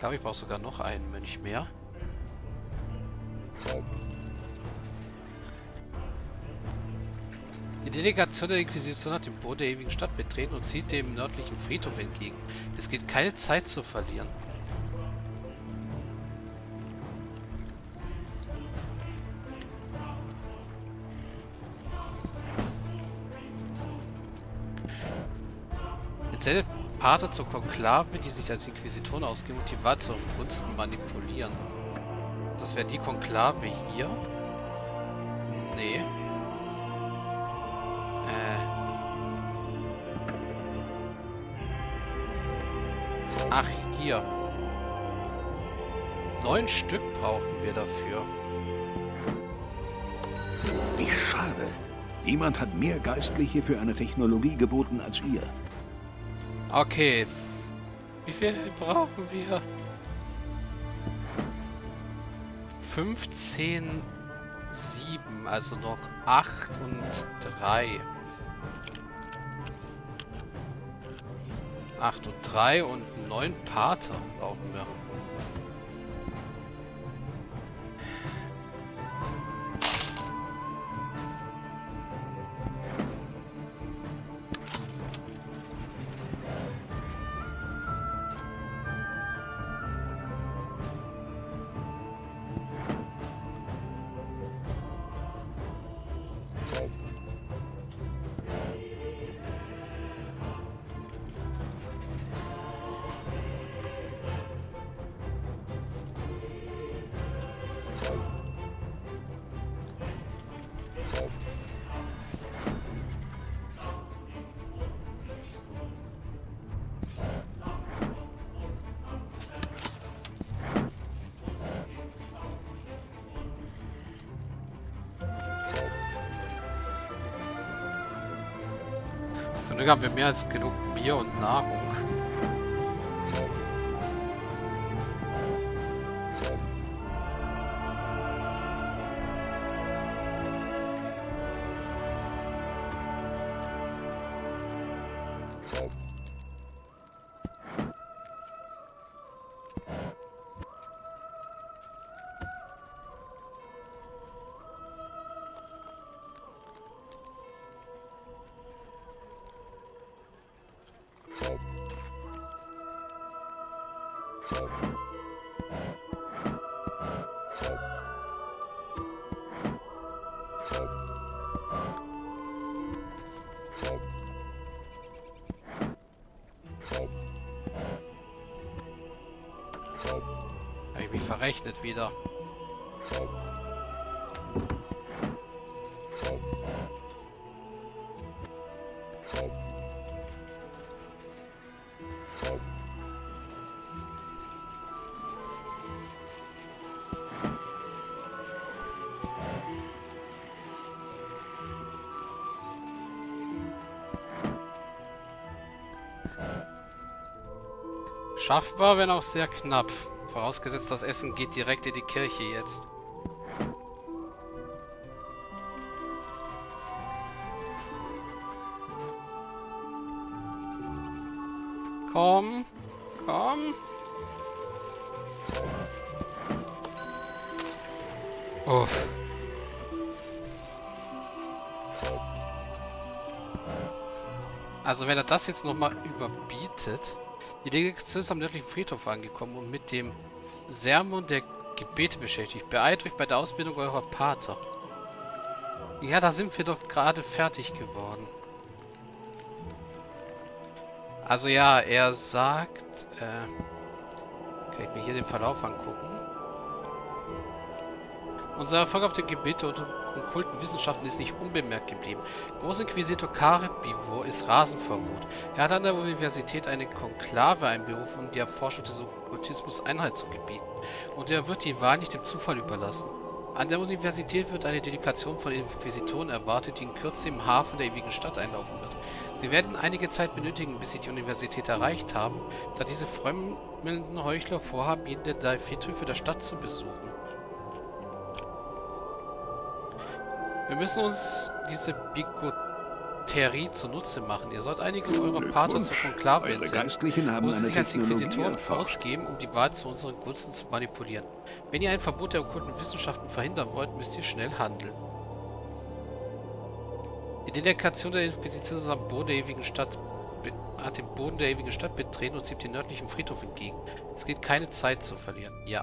glaube, ich brauche sogar noch einen Mönch mehr. Die Delegation der Inquisition hat den Boden der ewigen Stadt betreten und zieht dem nördlichen Friedhof entgegen. Es geht keine Zeit zu verlieren. Entsendet Pater zur Konklave, die sich als Inquisitoren ausgeben und die Wahl zu ihren Gunsten manipulieren. Das wäre die Konklave hier. Nee. Äh. Ach, hier. Neun Stück brauchen wir dafür. Wie schade. Niemand hat mehr Geistliche für eine Technologie geboten als ihr. Okay. Wie viel brauchen wir? 15, 7, also noch 8 und 3. 8 und 3 und 9 Pater brauchen wir. Glück haben wir mehr als genug Bier und Nahrung. Verrechnet wieder. Schaffbar, wenn auch sehr knapp. Vorausgesetzt, das Essen geht direkt in die Kirche jetzt. Komm. Komm. Uff. Also wenn er das jetzt nochmal überbietet... Die Delegation ist am nördlichen Friedhof angekommen und mit dem Sermon der Gebete beschäftigt. Beeilt euch bei der Ausbildung eurer Pater. Ja, da sind wir doch gerade fertig geworden. Also ja, er sagt... Äh, kann ich mir hier den Verlauf angucken? Unser Erfolg auf den Gebete und okkulten Wissenschaften ist nicht unbemerkt geblieben. Großinquisitor Karet Bivor ist rasend vor Wut. Er hat an der Universität eine Konklave einberufen, um die Erforschung des Okkultismus Einhalt zu gebieten. Und er wird die Wahl nicht dem Zufall überlassen. An der Universität wird eine Delegation von Inquisitoren erwartet, die in Kürze im Hafen der ewigen Stadt einlaufen wird. Sie werden einige Zeit benötigen, bis sie die Universität erreicht haben, da diese frömmelnden Heuchler vorhaben, jede der Friedhöfe der Stadt zu besuchen. Wir müssen uns diese Theorie zunutze machen. Ihr sollt einige eurer Pater zur Konklave entsenden, eine sich als Inquisitoren ausgeben, um die Wahl zu unseren Gunsten zu manipulieren. Wenn ihr ein Verbot der okkulten Wissenschaften verhindern wollt, müsst ihr schnell handeln. Die Delegation der Inquisition ist am Boden der ewigen Stadt hat den Boden der ewigen Stadt betreten und zieht den nördlichen Friedhof entgegen. Es geht keine Zeit zu verlieren. Ja.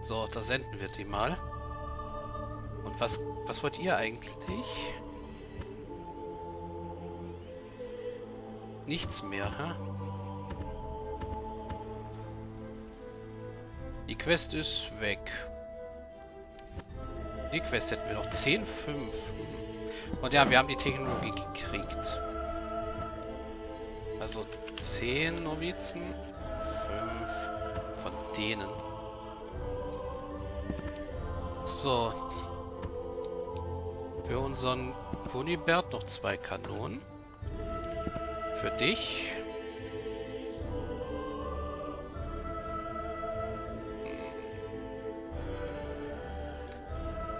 So, da senden wir die mal. Und was, was wollt ihr eigentlich? Nichts mehr, hä? Die Quest ist weg. Die Quest hätten wir noch. 10, 5. Und ja, wir haben die Technologie gekriegt. Also 10 Novizen, 5 von denen. So. Für unseren Kunibert noch zwei Kanonen. Für dich.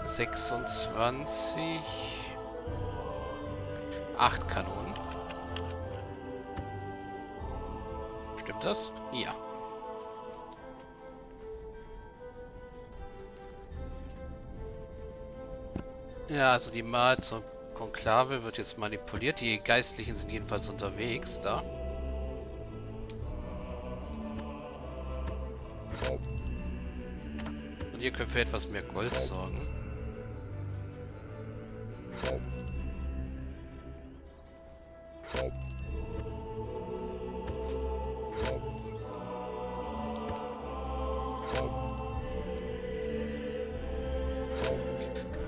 26. Acht Kanonen. Stimmt das? Ja. Ja, also die Mal zur Konklave wird jetzt manipuliert. Die Geistlichen sind jedenfalls unterwegs da. Und ihr könnt für etwas mehr Gold sorgen.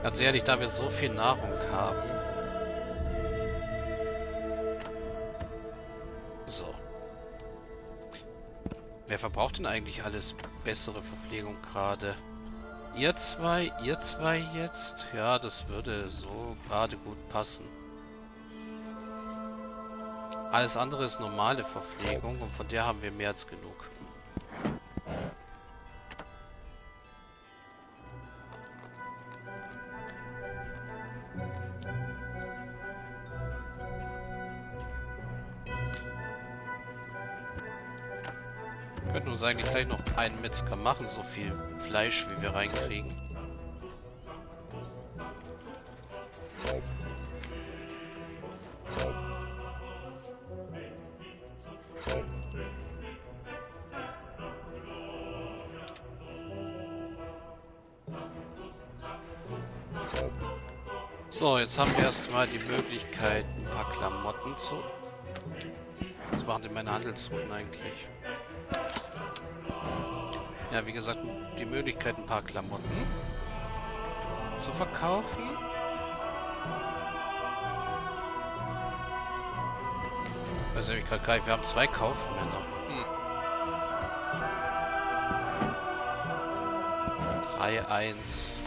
Ganz ehrlich, da wir so viel Nahrung haben. So. Wer verbraucht denn eigentlich alles bessere Verpflegung gerade? Ihr zwei, ihr zwei jetzt? Ja, das würde so gerade gut passen. Alles andere ist normale Verpflegung und von der haben wir mehr als genug. Wir könnten uns eigentlich gleich noch einen Metzger machen, so viel Fleisch, wie wir reinkriegen. So, jetzt haben wir erstmal die Möglichkeit, ein paar Klamotten zu... Was machen denn meine Handelsrouten eigentlich? Ja, wie gesagt, die Möglichkeit, ein paar Klamotten zu verkaufen. Ich weiß nämlich gerade gar nicht, wir haben zwei Kaufmänner. Hm. 3, 1.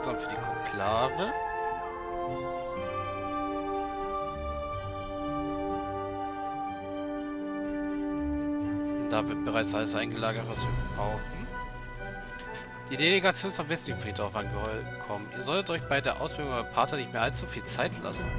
Geistlichen langsam für die Konklave. Da wird bereits alles eingelagert, was wir brauchen. Die Delegation ist am westlichen Friedhof angekommen. Ihr solltet euch bei der Ausbildung eurer Pater nicht mehr allzu viel Zeit lassen.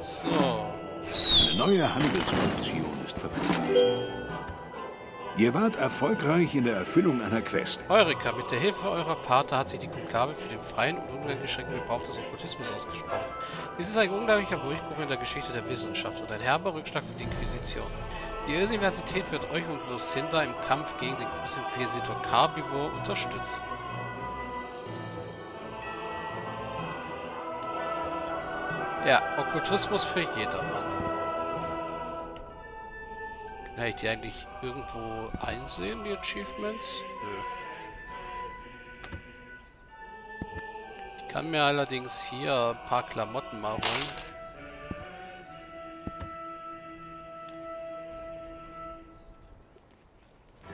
So. Eine neue Handelsoption ist verfügbar. Ihr wart erfolgreich in der Erfüllung einer Quest. Eureka, mit der Hilfe eurer Pater hat sich die Konklave für den freien und uneingeschränkten Gebrauch des Okkultismus ausgesprochen. Dies ist ein unglaublicher Durchbruch in der Geschichte der Wissenschaft und ein herber Rückschlag für die Inquisition. Die Universität wird euch und Lucinda im Kampf gegen den großen Inquisitor Carbivore unterstützen. Ja, Okkultismus für jedermann. Kann ich die eigentlich irgendwo einsehen, die Achievements? Nö. Ich kann mir allerdings hier ein paar Klamotten mal holen.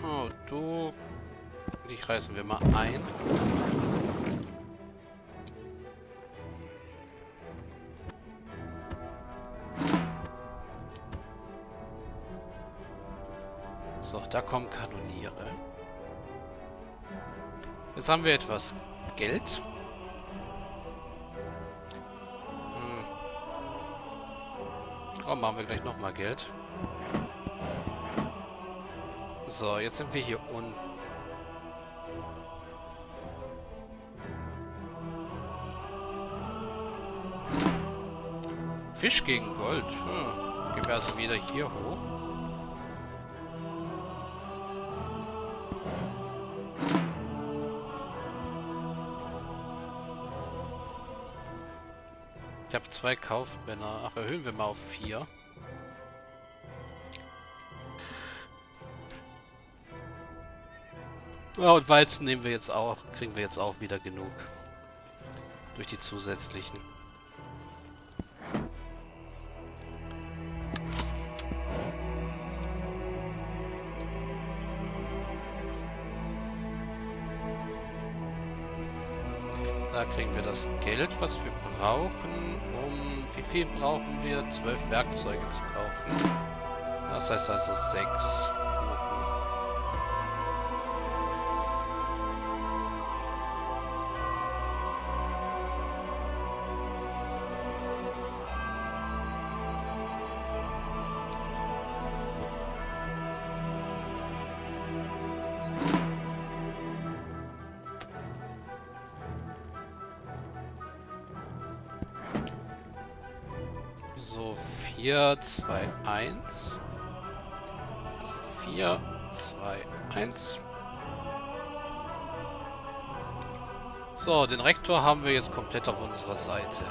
Oh, du... Dich reißen wir mal ein. So, da kommen Kanoniere. Jetzt haben wir etwas Geld. Hm. Oh, machen wir gleich nochmal Geld. So, jetzt sind wir hier unten. Fisch gegen Gold. Hm. Gehen wir also wieder hier hoch. Habe zwei Kaufmänner. Ach, erhöhen wir mal auf vier. Ja, und Weizen nehmen wir jetzt auch, kriegen wir jetzt auch wieder genug. Durch die zusätzlichen. Das Geld, was wir brauchen, um... Wie viel brauchen wir? Zwölf Werkzeuge zu kaufen. Das heißt also sechs. So, 4, 2, 1. Also 4, 2, 1. So, den Rektor haben wir jetzt komplett auf unserer Seite.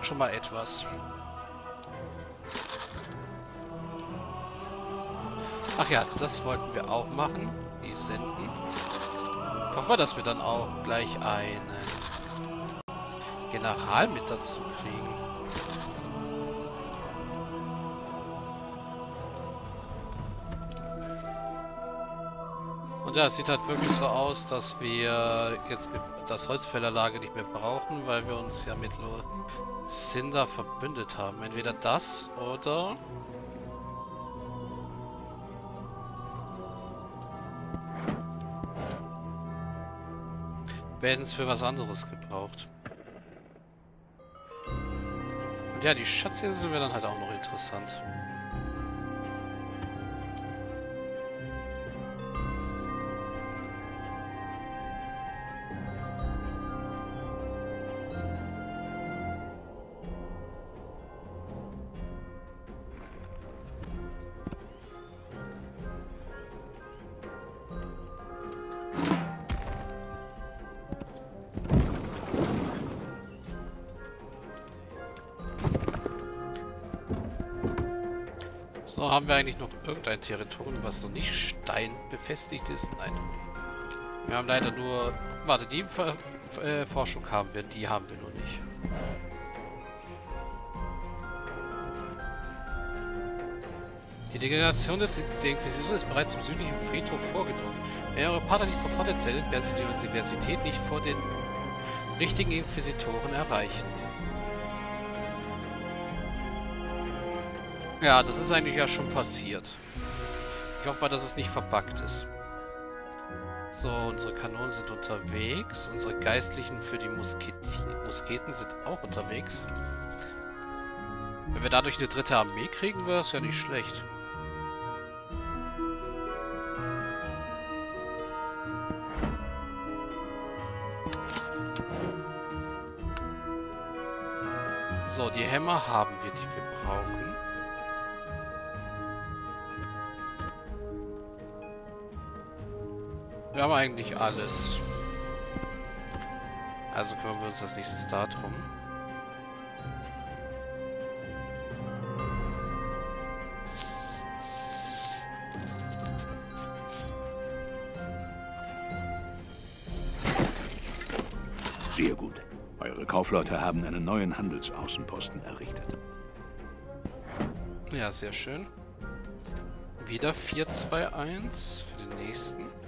Schon mal etwas. Ach ja, das wollten wir auch machen. Die senden. Hoffen wir, dass wir dann auch gleich einen General mit dazu kriegen. Und ja, es sieht halt wirklich so aus, dass wir jetzt das Holzfällerlager nicht mehr brauchen, weil wir uns ja mit Cinder verbündet haben. Entweder das oder... werden es für was anderes gebraucht. Und ja, die Schatzjäger wäre dann halt auch noch interessant. So, haben wir eigentlich noch irgendein Territorium, was noch nicht Stein befestigt ist? Nein. Wir haben leider nur... Warte, die Ver äh, Forschung haben wir, die haben wir noch nicht. Die Delegation des, der Inquisition ist bereits im südlichen Friedhof vorgedrungen. Wenn eure Partner nicht sofort erzählt, werden sie die Universität nicht vor den richtigen Inquisitoren erreichen. Ja, das ist eigentlich ja schon passiert. Ich hoffe mal, dass es nicht verbuggt ist. So, unsere Kanonen sind unterwegs. Unsere Geistlichen für die Musket Musketen sind auch unterwegs. Wenn wir dadurch eine dritte Armee kriegen, wäre es ja nicht schlecht. So, die Hämmer haben wir, die wir brauchen. Wir haben eigentlich alles. Also kümmern wir uns als nächstes darum. Sehr gut. Eure Kaufleute haben einen neuen Handelsaußenposten errichtet. Ja, sehr schön. Wieder 4-2-1 für den nächsten.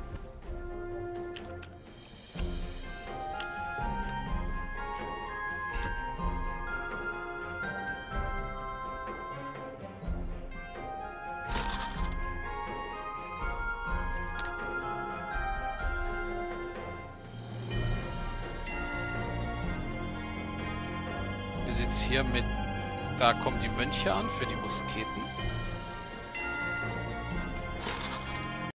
Sieht's hier mit... Da kommen die Mönche an für die Musketen.